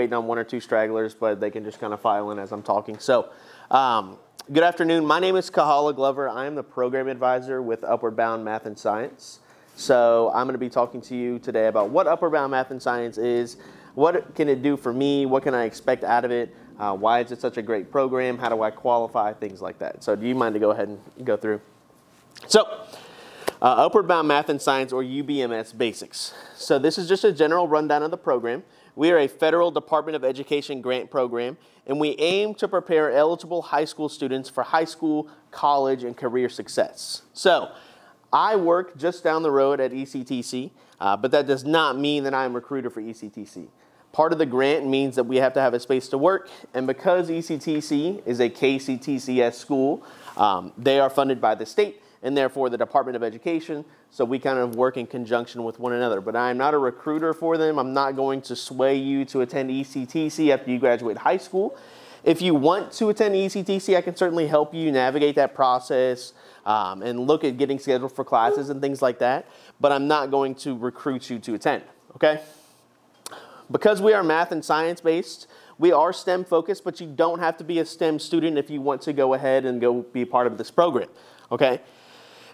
waiting on one or two stragglers, but they can just kind of file in as I'm talking. So, um, good afternoon. My name is Kahala Glover. I am the program advisor with Upward Bound Math and Science. So, I'm going to be talking to you today about what Upward Bound Math and Science is, what can it do for me, what can I expect out of it, uh, why is it such a great program, how do I qualify, things like that. So, do you mind to go ahead and go through? So, uh, Upward Bound Math and Science, or UBMS Basics. So this is just a general rundown of the program. We are a federal Department of Education grant program, and we aim to prepare eligible high school students for high school, college, and career success. So I work just down the road at ECTC, uh, but that does not mean that I'm a recruiter for ECTC. Part of the grant means that we have to have a space to work, and because ECTC is a KCTCS school, um, they are funded by the state, and therefore the Department of Education. So we kind of work in conjunction with one another. But I'm not a recruiter for them. I'm not going to sway you to attend ECTC after you graduate high school. If you want to attend ECTC, I can certainly help you navigate that process um, and look at getting scheduled for classes and things like that. But I'm not going to recruit you to attend, okay? Because we are math and science based, we are STEM focused, but you don't have to be a STEM student if you want to go ahead and go be part of this program, okay?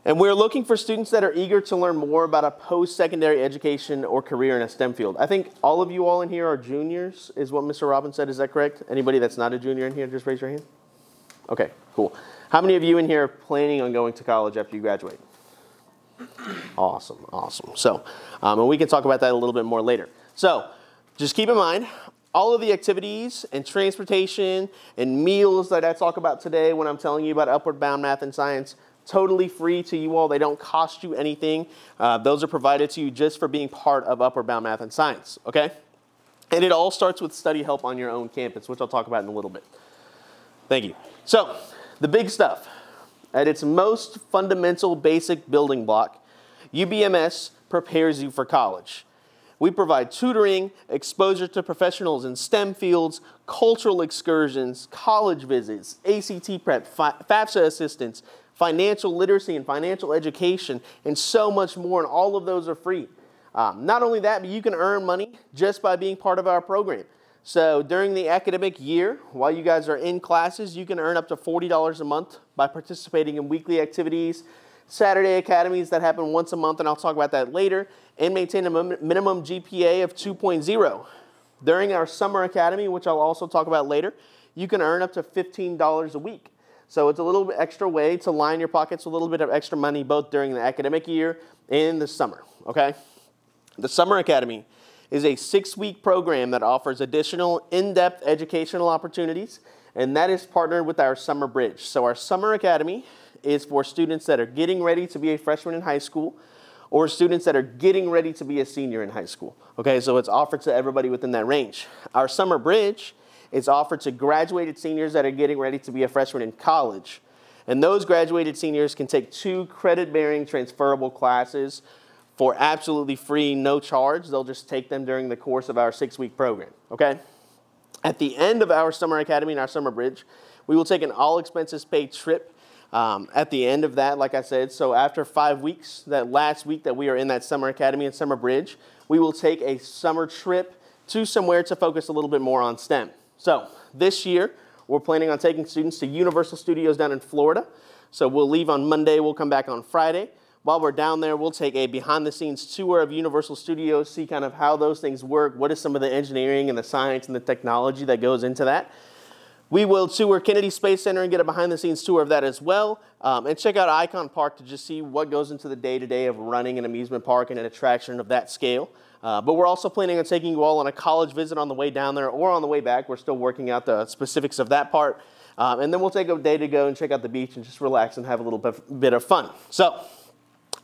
And we're looking for students that are eager to learn more about a post-secondary education or career in a STEM field. I think all of you all in here are juniors, is what Mr. Robbins said. Is that correct? Anybody that's not a junior in here, just raise your hand. Okay, cool. How many of you in here are planning on going to college after you graduate? Awesome, awesome. So, um, and we can talk about that a little bit more later. So, just keep in mind, all of the activities and transportation and meals that I talk about today when I'm telling you about Upward Bound Math and Science totally free to you all. They don't cost you anything. Uh, those are provided to you just for being part of Upward Bound Math and Science, okay? And it all starts with study help on your own campus, which I'll talk about in a little bit. Thank you. So, the big stuff. At its most fundamental basic building block, UBMS prepares you for college. We provide tutoring, exposure to professionals in STEM fields, cultural excursions, college visits, ACT prep, FAFSA assistance, financial literacy and financial education, and so much more, and all of those are free. Um, not only that, but you can earn money just by being part of our program. So during the academic year, while you guys are in classes, you can earn up to $40 a month by participating in weekly activities, Saturday academies that happen once a month, and I'll talk about that later, and maintain a minimum GPA of 2.0. During our summer academy, which I'll also talk about later, you can earn up to $15 a week. So it's a little bit extra way to line your pockets a little bit of extra money both during the academic year and the summer, okay? The Summer Academy is a six-week program that offers additional in-depth educational opportunities, and that is partnered with our Summer Bridge. So our Summer Academy is for students that are getting ready to be a freshman in high school or students that are getting ready to be a senior in high school. Okay, so it's offered to everybody within that range. Our Summer Bridge it's offered to graduated seniors that are getting ready to be a freshman in college. And those graduated seniors can take two credit-bearing transferable classes for absolutely free, no charge. They'll just take them during the course of our six-week program, okay? At the end of our summer academy and our summer bridge, we will take an all expenses paid trip um, at the end of that, like I said, so after five weeks, that last week that we are in that summer academy and summer bridge, we will take a summer trip to somewhere to focus a little bit more on STEM. So this year, we're planning on taking students to Universal Studios down in Florida. So we'll leave on Monday, we'll come back on Friday. While we're down there, we'll take a behind the scenes tour of Universal Studios, see kind of how those things work, what is some of the engineering and the science and the technology that goes into that. We will tour Kennedy Space Center and get a behind the scenes tour of that as well. Um, and check out Icon Park to just see what goes into the day to day of running an amusement park and an attraction of that scale. Uh, but we're also planning on taking you all on a college visit on the way down there or on the way back. We're still working out the specifics of that part. Um, and then we'll take a day to go and check out the beach and just relax and have a little bit, of fun. So,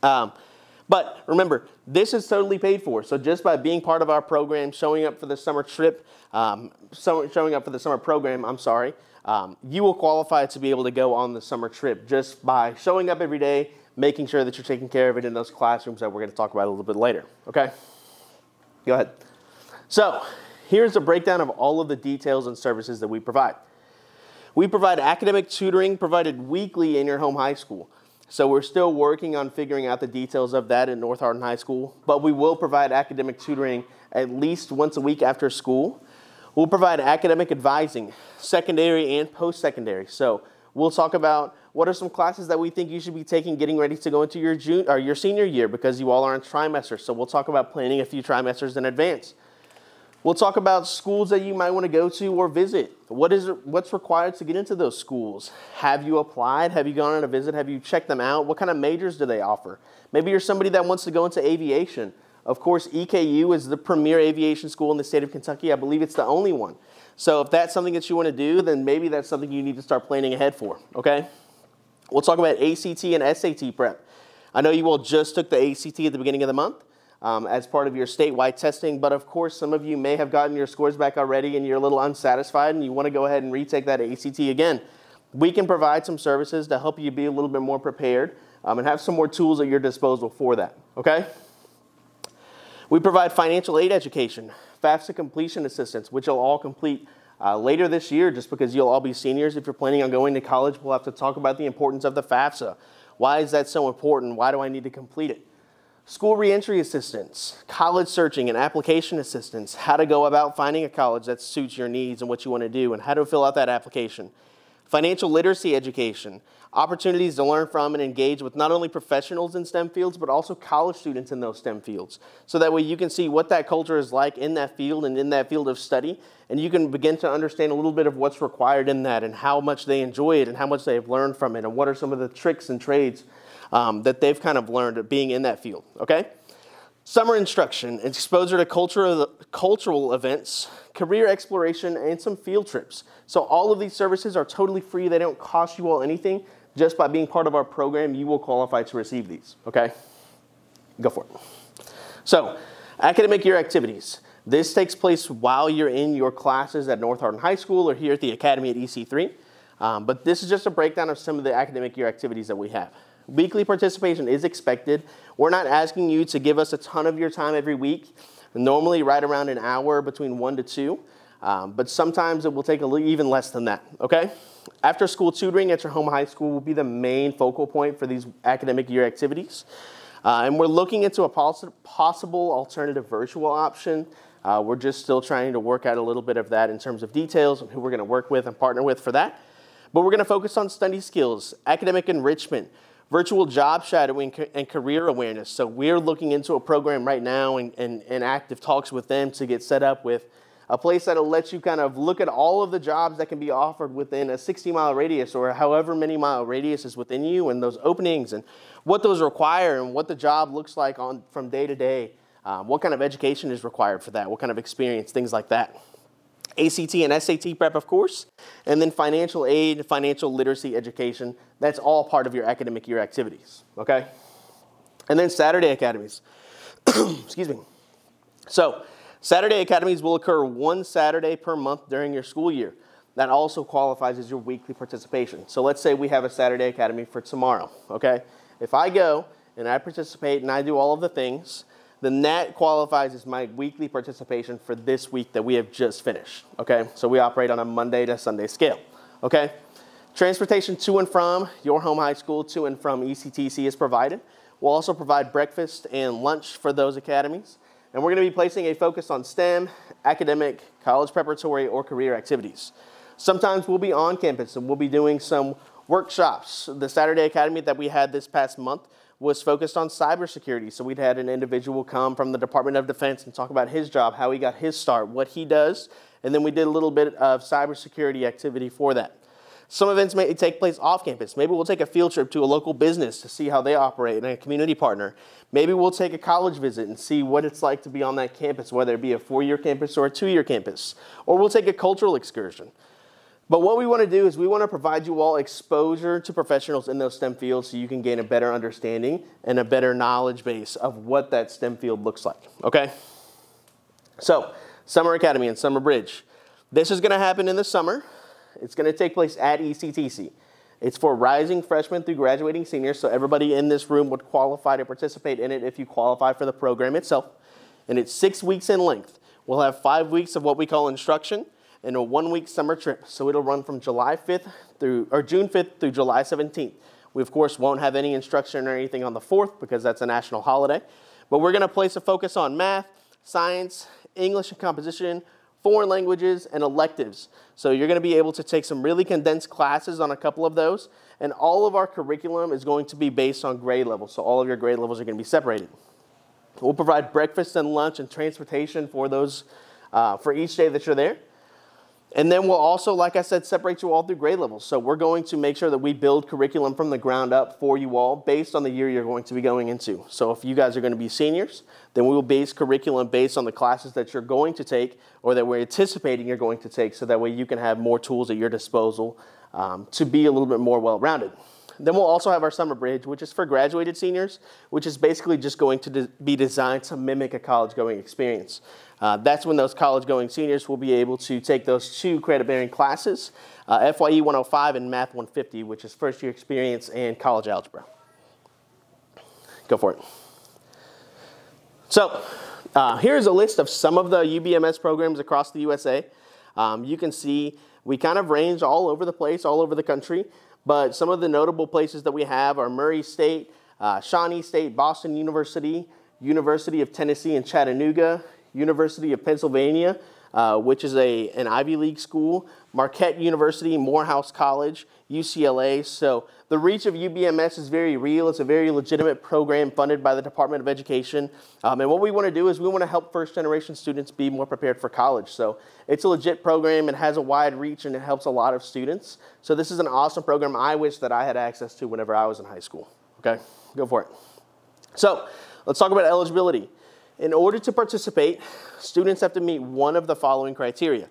um, but remember, this is totally paid for. So just by being part of our program, showing up for the summer trip, um, so showing up for the summer program, I'm sorry, um, you will qualify to be able to go on the summer trip just by showing up every day, making sure that you're taking care of it in those classrooms that we're going to talk about a little bit later. Okay? Go ahead. So here's a breakdown of all of the details and services that we provide. We provide academic tutoring provided weekly in your home high school. So we're still working on figuring out the details of that in North Hardin High School, but we will provide academic tutoring at least once a week after school. We'll provide academic advising, secondary and post-secondary. So we'll talk about what are some classes that we think you should be taking getting ready to go into your, June, or your senior year because you all are in trimesters. So we'll talk about planning a few trimesters in advance. We'll talk about schools that you might want to go to or visit. What is what's required to get into those schools? Have you applied? Have you gone on a visit? Have you checked them out? What kind of majors do they offer? Maybe you're somebody that wants to go into aviation. Of course, EKU is the premier aviation school in the state of Kentucky. I believe it's the only one. So if that's something that you want to do, then maybe that's something you need to start planning ahead for, okay? We'll talk about ACT and SAT prep. I know you all just took the ACT at the beginning of the month um, as part of your statewide testing. But of course, some of you may have gotten your scores back already and you're a little unsatisfied and you want to go ahead and retake that ACT again. We can provide some services to help you be a little bit more prepared um, and have some more tools at your disposal for that, okay? We provide financial aid education, FAFSA completion assistance, which you'll all complete uh, later this year just because you'll all be seniors. If you're planning on going to college, we'll have to talk about the importance of the FAFSA. Why is that so important? Why do I need to complete it? School reentry assistance, college searching and application assistance, how to go about finding a college that suits your needs and what you want to do, and how to fill out that application. Financial literacy education, opportunities to learn from and engage with not only professionals in STEM fields, but also college students in those STEM fields. So that way you can see what that culture is like in that field and in that field of study, and you can begin to understand a little bit of what's required in that and how much they enjoy it and how much they've learned from it and what are some of the tricks and trades um, that they've kind of learned being in that field, okay? Summer instruction, exposure to cultural, cultural events, career exploration, and some field trips. So all of these services are totally free. They don't cost you all anything. Just by being part of our program, you will qualify to receive these, okay? Go for it. So, academic year activities. This takes place while you're in your classes at North Hardin High School or here at the Academy at EC3. Um, but this is just a breakdown of some of the academic year activities that we have. Weekly participation is expected. We're not asking you to give us a ton of your time every week, normally right around an hour between one to two, um, but sometimes it will take a little, even less than that, okay? After school tutoring at your home high school will be the main focal point for these academic year activities. Uh, and we're looking into a poss possible alternative virtual option. Uh, we're just still trying to work out a little bit of that in terms of details and who we're going to work with and partner with for that. But we're going to focus on study skills, academic enrichment, virtual job shadowing and career awareness. So we're looking into a program right now and, and, and active talks with them to get set up with a place that'll let you kind of look at all of the jobs that can be offered within a 60 mile radius or however many mile radius is within you and those openings and what those require and what the job looks like on from day to day. Um, what kind of education is required for that? What kind of experience? Things like that. ACT and SAT prep, of course, and then financial aid, financial literacy education. That's all part of your academic year activities, okay? And then Saturday academies. Excuse me. So, Saturday academies will occur one Saturday per month during your school year. That also qualifies as your weekly participation. So, let's say we have a Saturday academy for tomorrow, okay? If I go and I participate and I do all of the things, then that qualifies as my weekly participation for this week that we have just finished, okay? So we operate on a Monday to Sunday scale, okay? Transportation to and from your home high school to and from ECTC is provided. We'll also provide breakfast and lunch for those academies. And we're gonna be placing a focus on STEM, academic, college preparatory, or career activities. Sometimes we'll be on campus and we'll be doing some workshops. The Saturday Academy that we had this past month was focused on cybersecurity. So we'd had an individual come from the Department of Defense and talk about his job, how he got his start, what he does, and then we did a little bit of cybersecurity activity for that. Some events may take place off campus. Maybe we'll take a field trip to a local business to see how they operate and a community partner. Maybe we'll take a college visit and see what it's like to be on that campus, whether it be a four-year campus or a two-year campus. Or we'll take a cultural excursion. But what we want to do is we want to provide you all exposure to professionals in those STEM fields so you can gain a better understanding and a better knowledge base of what that STEM field looks like, okay? So, Summer Academy and Summer Bridge. This is going to happen in the summer. It's going to take place at ECTC. It's for rising freshmen through graduating seniors, so everybody in this room would qualify to participate in it if you qualify for the program itself. And it's six weeks in length. We'll have five weeks of what we call instruction, in a one-week summer trip. So it'll run from July 5th through, or June 5th through July 17th. We, of course, won't have any instruction or anything on the 4th because that's a national holiday. But we're going to place a focus on math, science, English and composition, foreign languages, and electives. So you're going to be able to take some really condensed classes on a couple of those, and all of our curriculum is going to be based on grade level. So all of your grade levels are going to be separated. We'll provide breakfast and lunch and transportation for those uh, for each day that you're there. And then we'll also, like I said, separate you all through grade levels. So we're going to make sure that we build curriculum from the ground up for you all based on the year you're going to be going into. So if you guys are going to be seniors, then we will base curriculum based on the classes that you're going to take or that we're anticipating you're going to take so that way you can have more tools at your disposal um, to be a little bit more well-rounded. Then we'll also have our summer bridge, which is for graduated seniors, which is basically just going to be designed to mimic a college going experience. Uh, that's when those college going seniors will be able to take those two credit bearing classes, uh, FYE 105 and Math 150, which is first year experience and college algebra. Go for it. So uh, here's a list of some of the UBMS programs across the USA. Um, you can see we kind of range all over the place, all over the country. But some of the notable places that we have are Murray State, uh, Shawnee State, Boston University, University of Tennessee in Chattanooga, University of Pennsylvania, uh, which is a, an Ivy League school, Marquette University, Morehouse College, UCLA. So the reach of UBMS is very real. It's a very legitimate program funded by the Department of Education. Um, and what we want to do is we want to help first generation students be more prepared for college. So it's a legit program. It has a wide reach and it helps a lot of students. So this is an awesome program I wish that I had access to whenever I was in high school. Okay, go for it. So let's talk about eligibility. In order to participate, students have to meet one of the following criteria.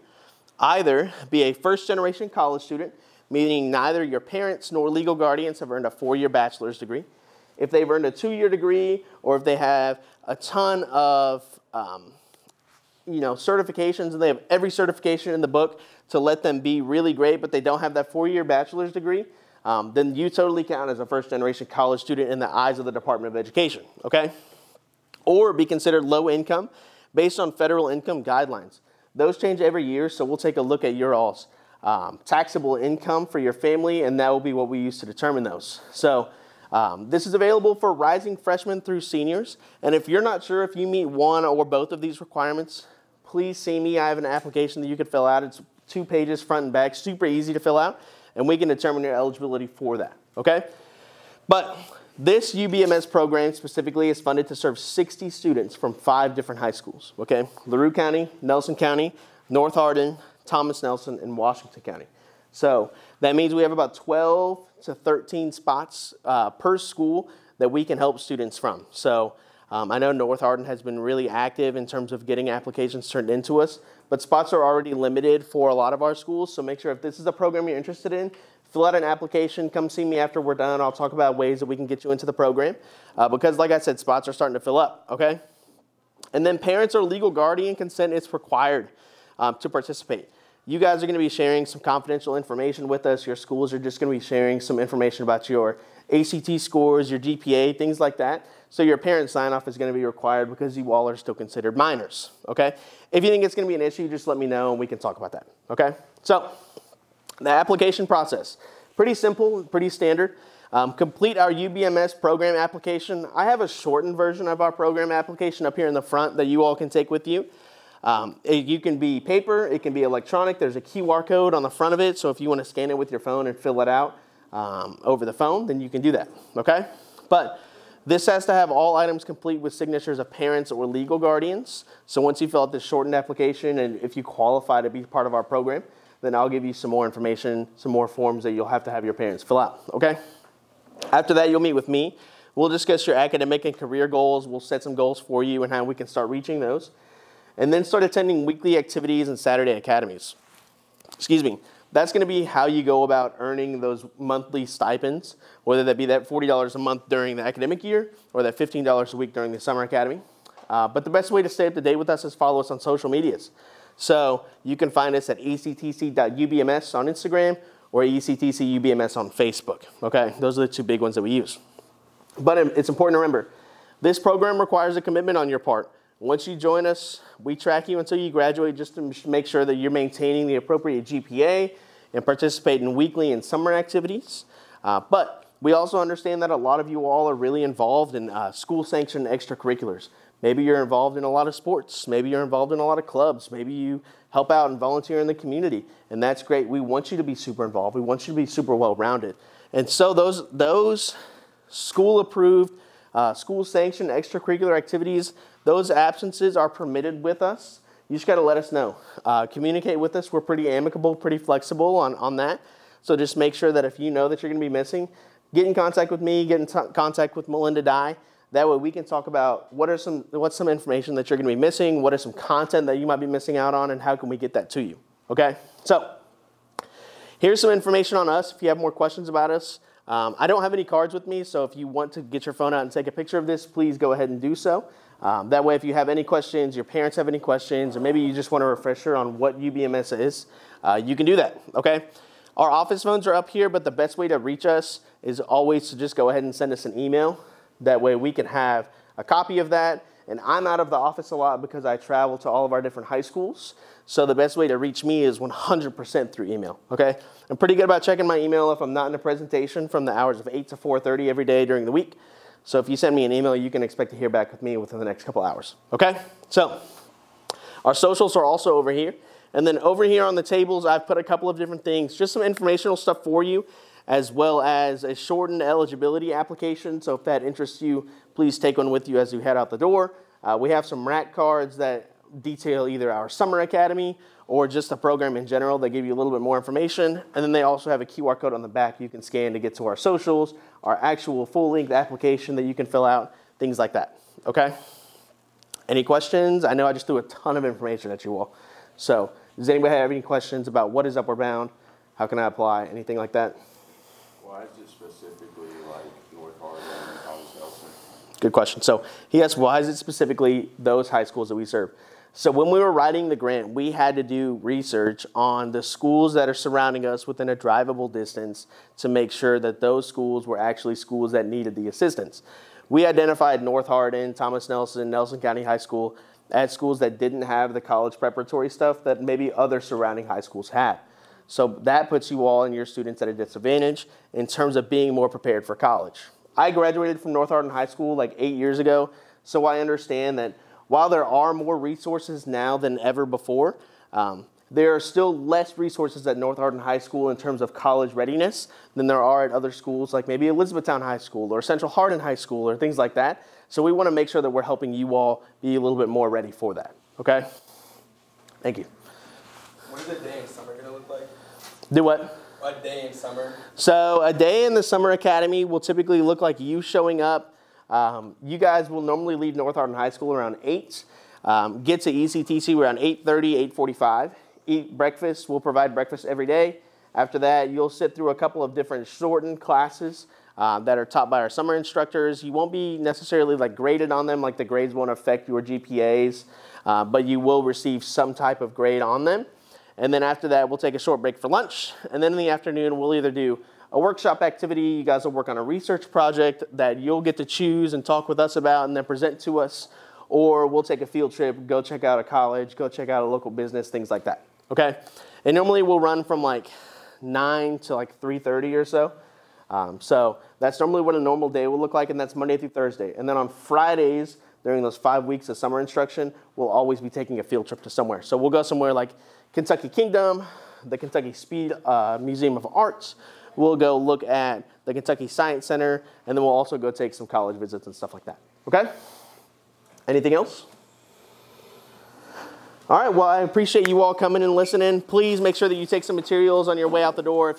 Either be a first generation college student, meaning neither your parents nor legal guardians have earned a four-year bachelor's degree. If they've earned a two-year degree, or if they have a ton of um, you know, certifications and they have every certification in the book to let them be really great, but they don't have that four-year bachelor's degree, um, then you totally count as a first-generation college student in the eyes of the Department of Education, okay? Or be considered low income based on federal income guidelines. Those change every year, so we'll take a look at your all's um, taxable income for your family, and that will be what we use to determine those. So um, this is available for rising freshmen through seniors, and if you're not sure if you meet one or both of these requirements, please see me. I have an application that you can fill out. It's two pages front and back, super easy to fill out, and we can determine your eligibility for that, okay? But this UBMS program specifically is funded to serve 60 students from five different high schools, okay? LaRue County, Nelson County, North Hardin, Thomas Nelson, and Washington County. So that means we have about 12 to 13 spots uh, per school that we can help students from. So um, I know North Hardin has been really active in terms of getting applications turned into us, but spots are already limited for a lot of our schools. So make sure if this is a program you're interested in, fill out an application, come see me after we're done. I'll talk about ways that we can get you into the program uh, because like I said, spots are starting to fill up, okay? And then parents or legal guardian consent is required um, to participate. You guys are going to be sharing some confidential information with us. Your schools are just going to be sharing some information about your ACT scores, your GPA, things like that. So your parent sign off is going to be required because you all are still considered minors, okay? If you think it's going to be an issue, just let me know and we can talk about that, okay? So the application process, pretty simple, pretty standard. Um, complete our UBMS program application. I have a shortened version of our program application up here in the front that you all can take with you. Um, it, you can be paper, it can be electronic. There's a QR code on the front of it, so if you want to scan it with your phone and fill it out um, over the phone, then you can do that, okay? But this has to have all items complete with signatures of parents or legal guardians. So once you fill out this shortened application and if you qualify to be part of our program, then I'll give you some more information, some more forms that you'll have to have your parents fill out, okay? After that, you'll meet with me. We'll discuss your academic and career goals. We'll set some goals for you and how we can start reaching those. And then start attending weekly activities and Saturday academies. Excuse me. That's going to be how you go about earning those monthly stipends, whether that be that $40 a month during the academic year or that $15 a week during the summer academy. Uh, but the best way to stay up to date with us is follow us on social medias. So you can find us at ectc.ubms on Instagram or ectcubms on Facebook. Okay, those are the two big ones that we use. But it's important to remember, this program requires a commitment on your part. Once you join us, we track you until you graduate just to make sure that you're maintaining the appropriate GPA and participate in weekly and summer activities. Uh, but we also understand that a lot of you all are really involved in uh, school sanctioned extracurriculars. Maybe you're involved in a lot of sports. Maybe you're involved in a lot of clubs. Maybe you help out and volunteer in the community. And that's great. We want you to be super involved. We want you to be super well rounded. And so those, those school approved, uh, school sanctioned extracurricular activities, those absences are permitted with us. You just got to let us know. Uh, communicate with us. We're pretty amicable, pretty flexible on, on that. So just make sure that if you know that you're going to be missing, get in contact with me, get in contact with Melinda Dye. That way we can talk about what are some, what's some information that you're going to be missing, what is some content that you might be missing out on, and how can we get that to you. Okay? So here's some information on us if you have more questions about us. Um, I don't have any cards with me, so if you want to get your phone out and take a picture of this, please go ahead and do so. Um, that way, if you have any questions, your parents have any questions, or maybe you just want a refresher on what UBMS is, uh, you can do that, okay? Our office phones are up here, but the best way to reach us is always to just go ahead and send us an email. That way we can have a copy of that. And I'm out of the office a lot because I travel to all of our different high schools. So the best way to reach me is 100% through email, okay? I'm pretty good about checking my email if I'm not in a presentation from the hours of 8 to 4.30 every day during the week. So if you send me an email, you can expect to hear back with me within the next couple hours, okay? So our socials are also over here. And then over here on the tables, I've put a couple of different things, just some informational stuff for you, as well as a shortened eligibility application. So if that interests you, please take one with you as you head out the door. Uh, we have some rack cards that detail either our summer academy or just the program in general. They give you a little bit more information. And then they also have a QR code on the back you can scan to get to our socials, our actual full-length application that you can fill out, things like that, okay? Any questions? I know I just threw a ton of information at you all. So does anybody have any questions about what is Upward Bound? How can I apply? Anything like that? Why is it specifically like North Hardin and Thomas Nelson? Good question. So he asked, why is it specifically those high schools that we serve? So when we were writing the grant, we had to do research on the schools that are surrounding us within a drivable distance to make sure that those schools were actually schools that needed the assistance. We identified North Hardin, Thomas Nelson, Nelson County High School as schools that didn't have the college preparatory stuff that maybe other surrounding high schools had. So that puts you all and your students at a disadvantage in terms of being more prepared for college. I graduated from North Hardin High School like eight years ago, so I understand that while there are more resources now than ever before, um, there are still less resources at North Hardin High School in terms of college readiness than there are at other schools like maybe Elizabethtown High School or Central Hardin High School or things like that. So we want to make sure that we're helping you all be a little bit more ready for that. Okay? Thank you. What is a day in summer going to look like? Do what? A day in summer. So a day in the summer academy will typically look like you showing up um, you guys will normally leave North Hardin High School around 8. Um, get to ECTC around 8.30, 8.45. Eat breakfast. We'll provide breakfast every day. After that, you'll sit through a couple of different shortened classes uh, that are taught by our summer instructors. You won't be necessarily like graded on them, like the grades won't affect your GPAs, uh, but you will receive some type of grade on them. And then after that, we'll take a short break for lunch. And then in the afternoon, we'll either do a workshop activity. You guys will work on a research project that you'll get to choose and talk with us about and then present to us. Or we'll take a field trip, go check out a college, go check out a local business, things like that. Okay? And normally we'll run from like 9 to like 3.30 or so. Um, so that's normally what a normal day will look like, and that's Monday through Thursday. And then on Fridays, during those five weeks of summer instruction, we'll always be taking a field trip to somewhere. So we'll go somewhere like Kentucky Kingdom, the Kentucky Speed uh, Museum of Arts, We'll go look at the Kentucky Science Center, and then we'll also go take some college visits and stuff like that. Okay? Anything else? All right, well, I appreciate you all coming and listening. Please make sure that you take some materials on your way out the door. If